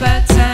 but time.